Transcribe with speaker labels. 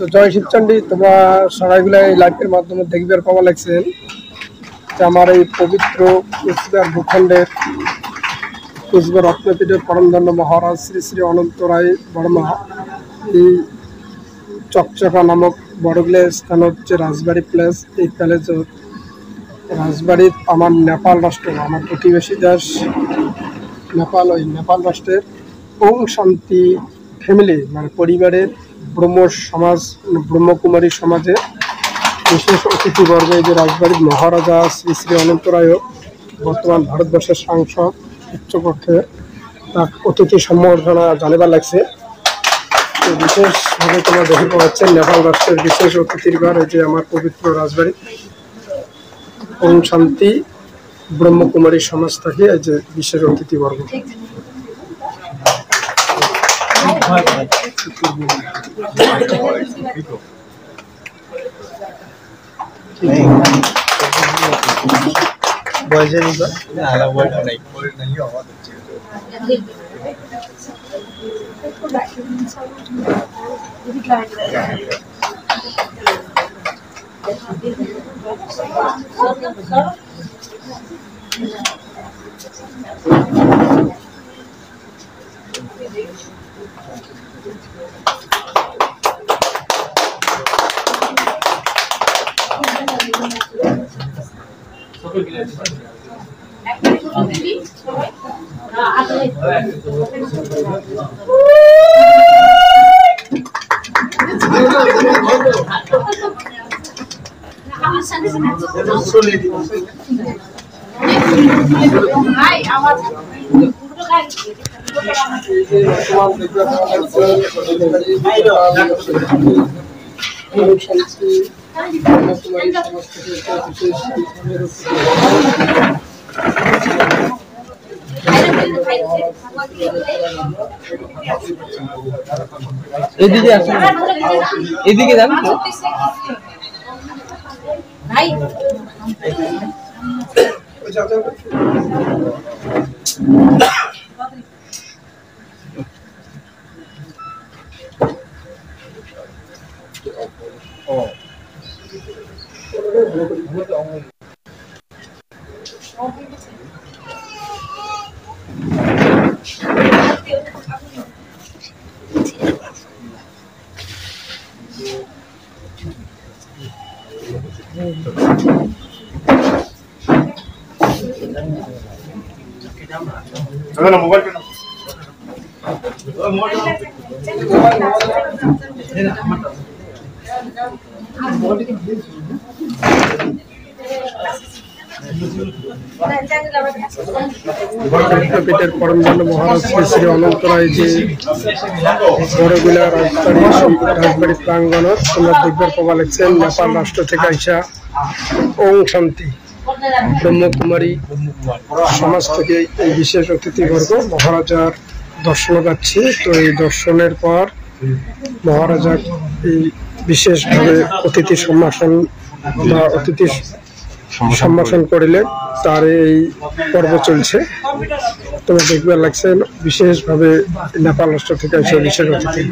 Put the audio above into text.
Speaker 1: তো জয় শিবচন্ডী, তোমরা সবাইগুলো এই লাইভের মাধ্যমে দেখবার পাওয়া লাগছেন যে আমার এই পবিত্র কুচবিহার ভূখণ্ডের কুচবিহার রত্নপীঠের পরমদণ্ড মহারাজ শ্রী শ্রী অনন্ত রায় বর্মা। এই চকচকা নামক বড়গুলো স্থান হচ্ছে রাজবাড়ি প্লেস। এই প্যালেস রাজবাড়ির আমার নেপাল রাষ্ট্র, আমার প্রতিবেশী দেশ নেপাল, ওই নেপাল রাষ্ট্রের ওং শান্তি ফ্যামিলি মানে পরিবারের ব্রহ্ম সমাজ, ব্রহ্মকুমারী সমাজে বিশেষ অতিথিবর্গ এই যে রাজবাড়ির মহারাজা শ্রী শ্রী অনন্ত রায় বর্তমান ভারতবর্ষের সাংসদ, উচ্চকক্ষে তার অতিথি সম্বর্ধনা জানিবার লাগছে। বিশেষভাবে তোমার দেখে পাচ্ছেন, নেপাল রাষ্ট্রের বিশেষ অতিথির ঘর এই যে আমার পবিত্র রাজবাড়ি। ওম শান্তি, ব্রহ্মকুমারী সমাজ থেকে এই যে বিশেষ অতিথিবর্গ
Speaker 2: বয়সের উপর
Speaker 3: ভাই আমার
Speaker 1: ওম শান্তি ব্রহ্মকুমারী সমাজ থেকে একটা বিশেষ
Speaker 2: এদিকে আসুন এদিকে যান তো।
Speaker 3: ভাই
Speaker 1: রত্নপীঠের পরমদণ্ড মহারাজ শ্রী শ্রী অনন্ত রায় যে বড়গুলা রাজবাড়ি রাজবাড়ি প্রাঙ্গণত তোমরা দেখবার পাওয়া লাগছেন নেপাল রাষ্ট্র থেকে আইসা ওং শান্তি। ব্রহ্মকুমারী সমাজ থেকে এই বিশেষ অতিথিবর্গ, মহারাজার দর্শন যাচ্ছি তো এই দর্শনের পর মহারাজা এই বিশেষভাবে অতিথি সম্ভাষণ বা অতিথি সম্ভাষণ করিলেন তার এই পর্ব চলছে। তোমরা দেখবার লাগছে, বিশেষভাবে নেপাল রাষ্ট্র থেকে এসে বিশেষ অতিথি।